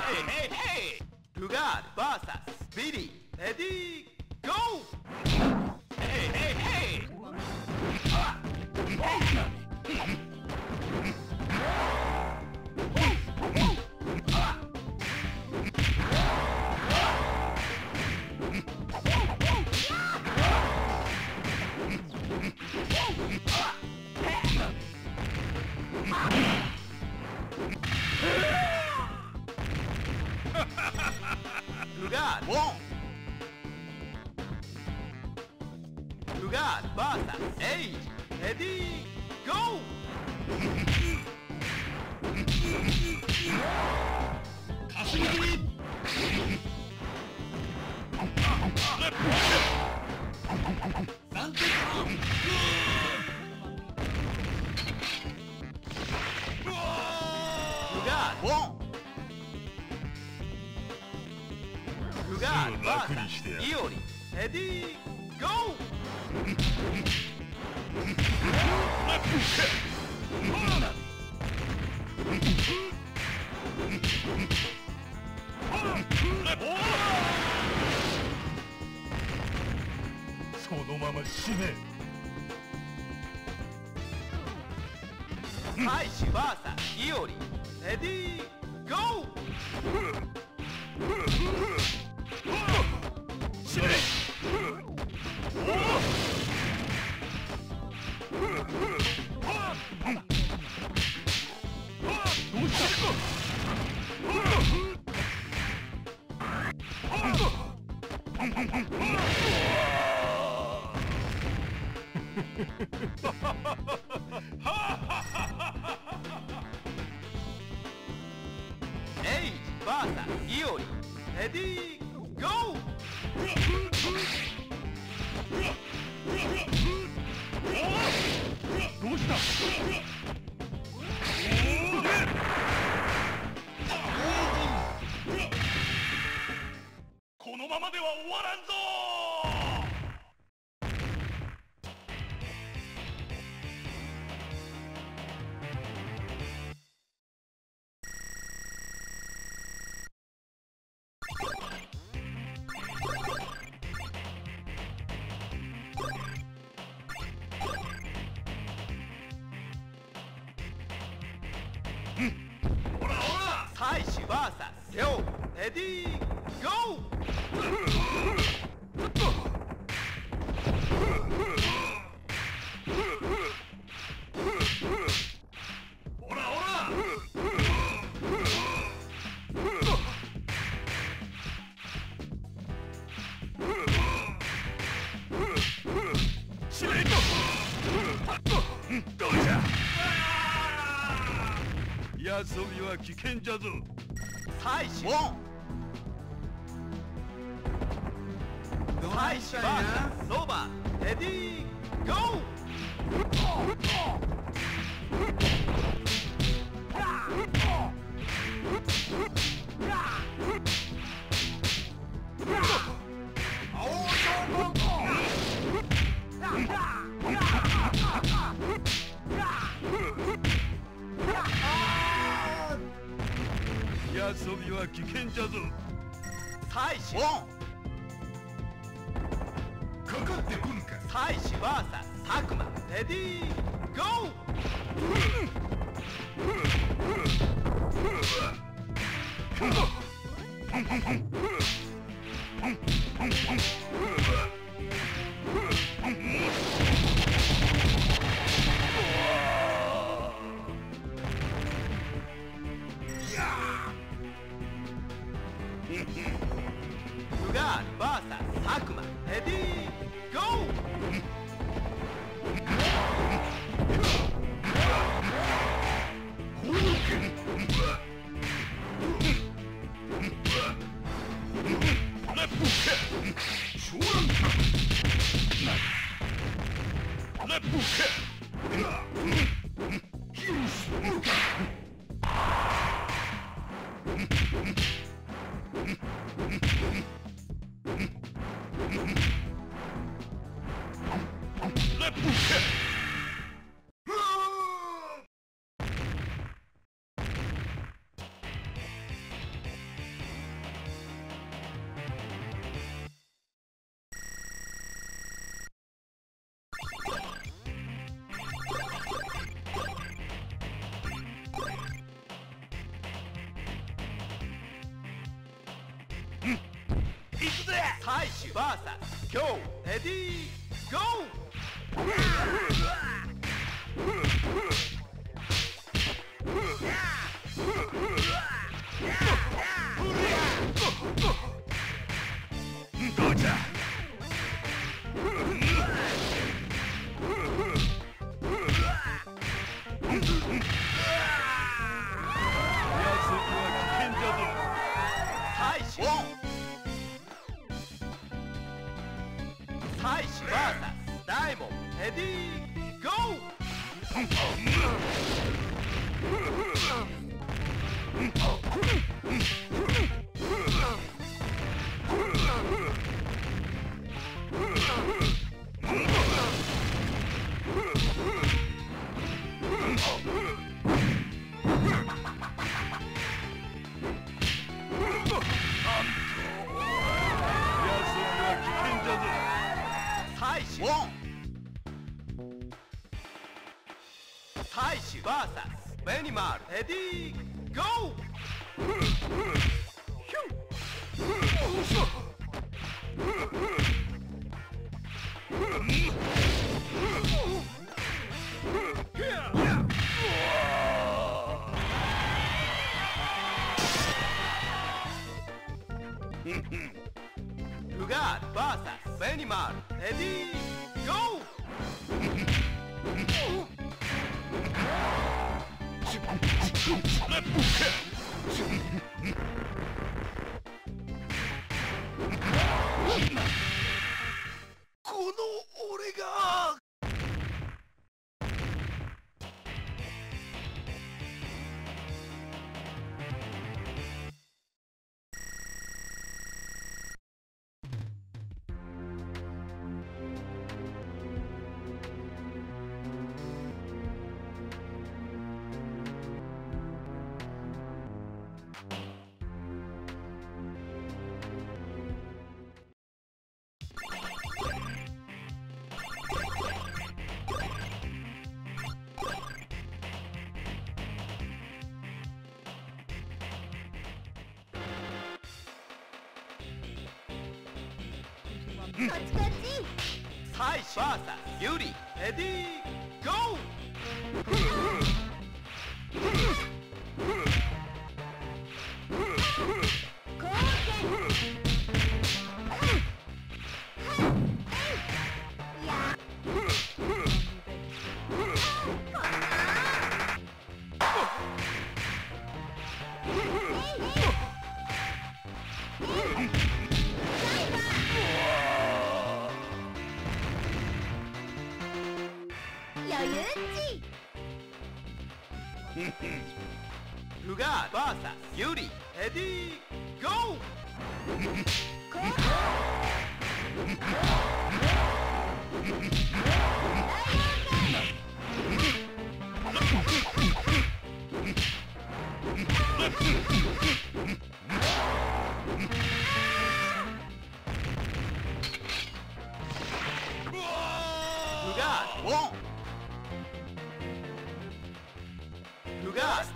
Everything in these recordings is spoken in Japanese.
hey, hey, hey! Lugard versus Speedy. Ready, go! Hey, hey, hey! Ah. Lugard versus Age. Ready, go! Lugard, one! Lugard すぐ楽にしてや versus る Iori. Ready, go! そのまま死ね大使 VS イオリレディーゴ死ね。では終わらんぞ！ほらほら。大使 VS セオレディーゴほ遊びは危険じゃぞ。大使ワン大使 VS ソーバーレディーゴー! Ready? 大衆 VS 今日レディーゴど大衆 VS ベニマルレディーゴルガード VS ベニマルレディーゴこ Shoot! Let me catch! こっちこっち。大衆 VS ユリレディーゴー。ガード VS ユリレディーゴー！ー！ド VS マイレディー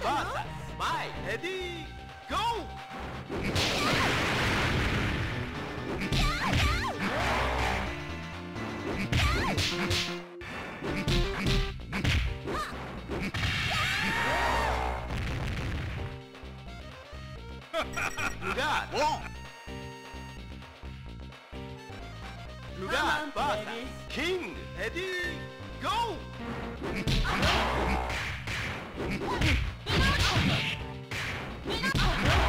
ゴルガードルガード VS キン Yeah.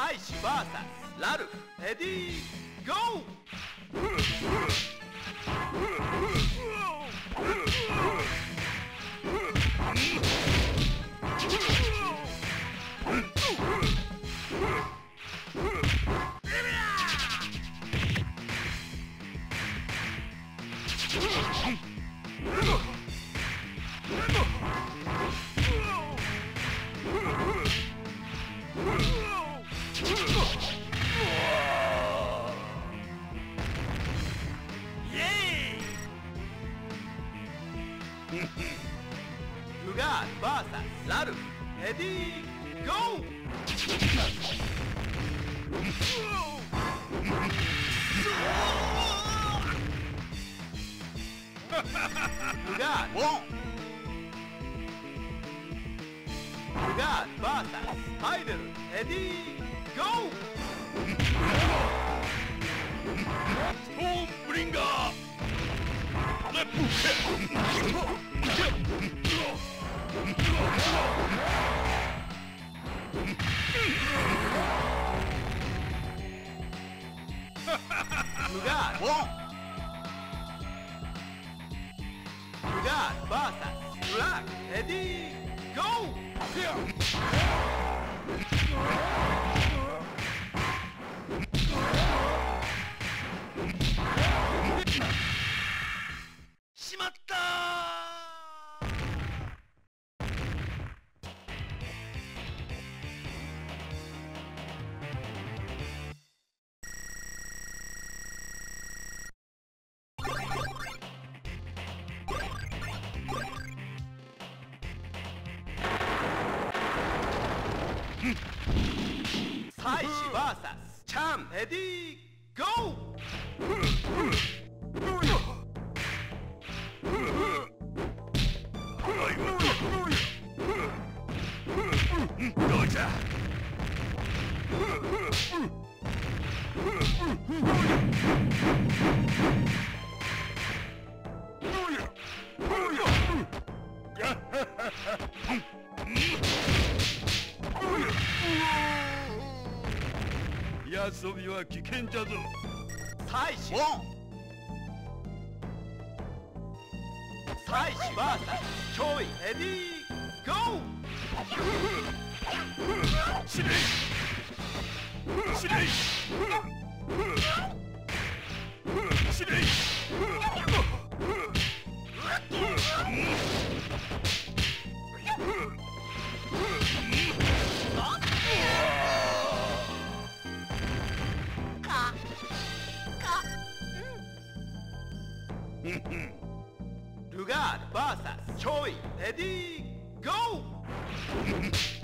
ハイシバーサラルレディーゴー。ークバーサラルヘディーゴーガードガーバーサハイデルヘディーゴーストーンブリンガーレップヘッ Lugar! Bom! Lugar! Basta! Relax! Ready! Go! Yeah. どうじゃ？遊びは危険じゃ？ぞーサイシワンサイシ VS チョイ。レディー、ゴ司令司令司令かかールガード VS チョイ。レディー、ゴレ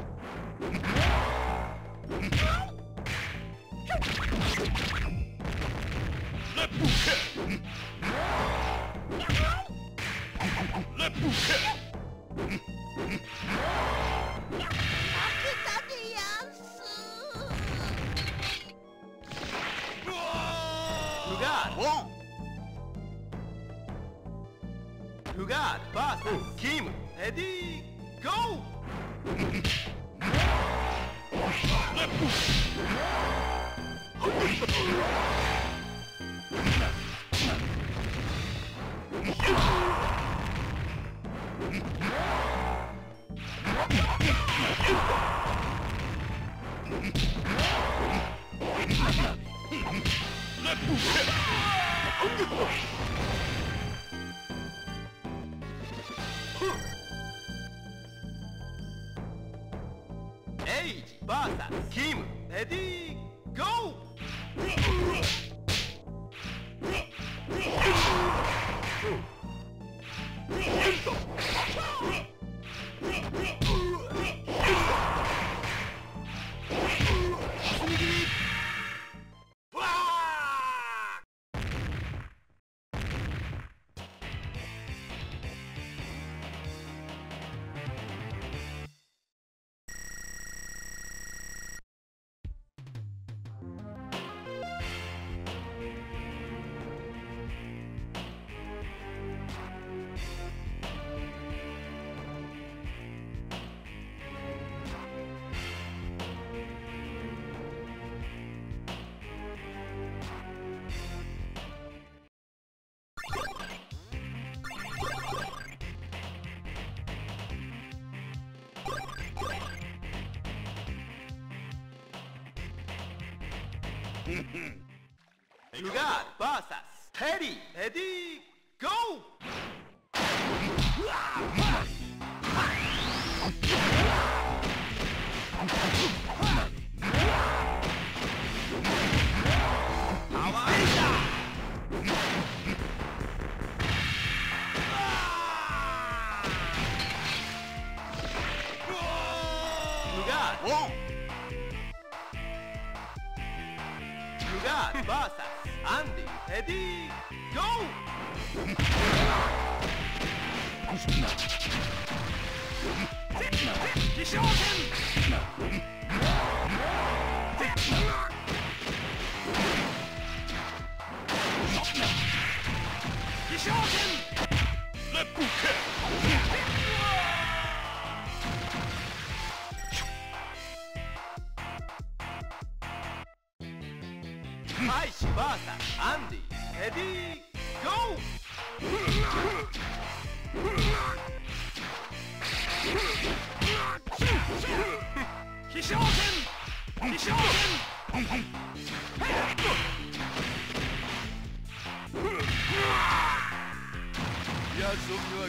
ールガード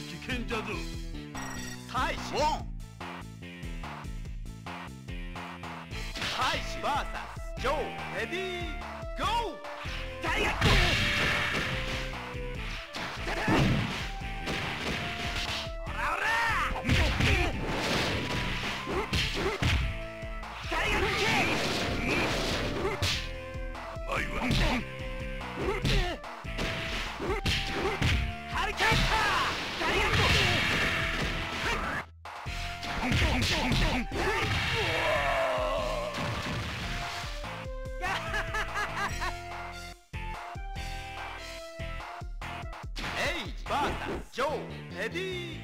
危険 vs ジ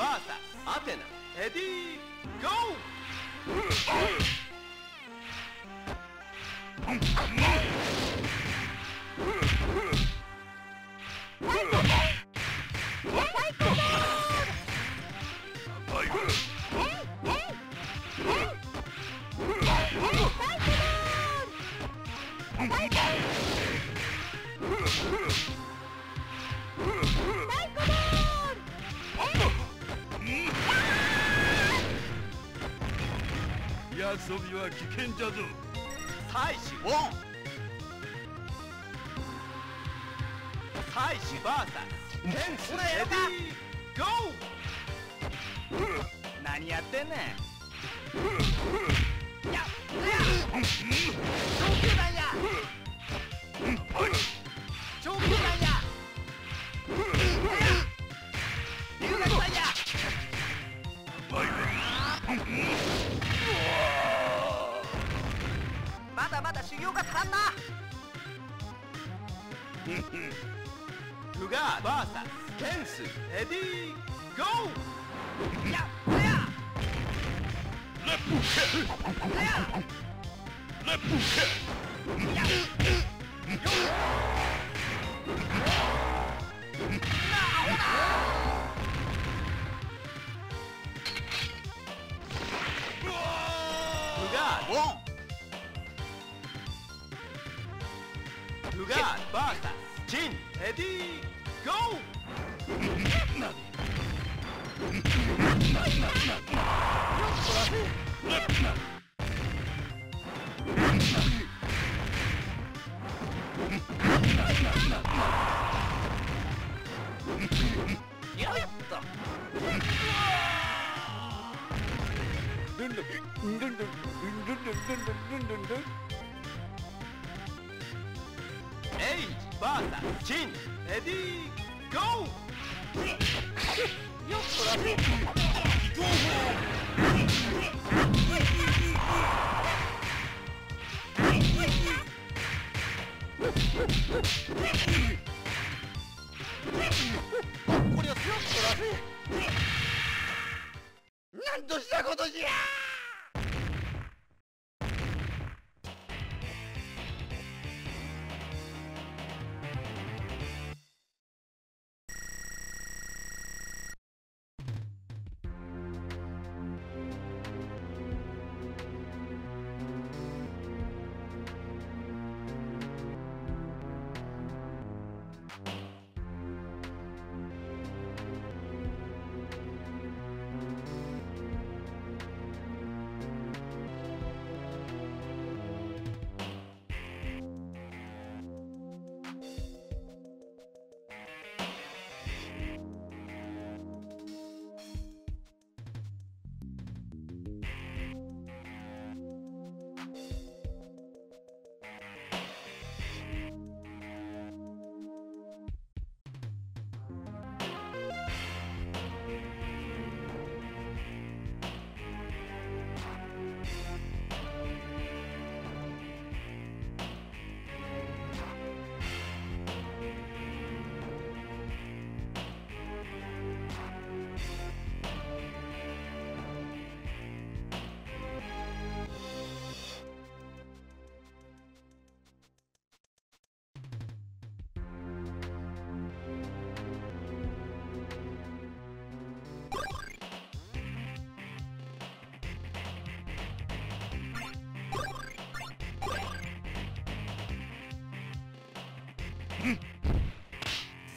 vs アテナレディーゴ甘いやつびは危険じゃぞ。大使オン大使 vs ケンス。レディーゴ何やってんねんルガー vs ジンレディーゴよっとエイジ vs ジンレディーゴーよっとらこりゃよっとらなんとしたことじゃ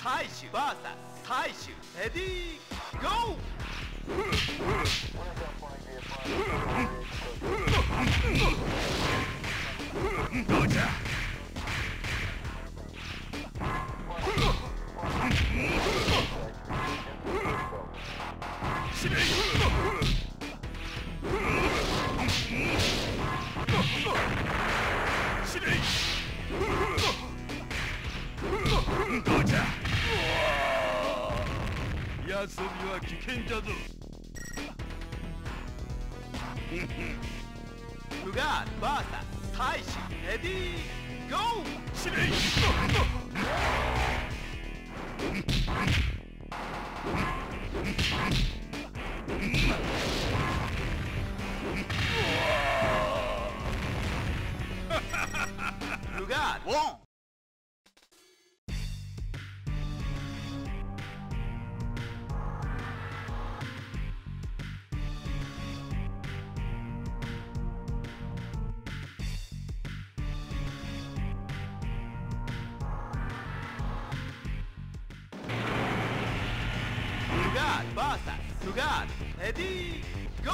大衆 VS 大衆レディーゴどうじゃ？司令司どうじゃ遊びは危険じゃぞ.ールガード VS 大衆レディーゴー司令ールガードワン VS ルガ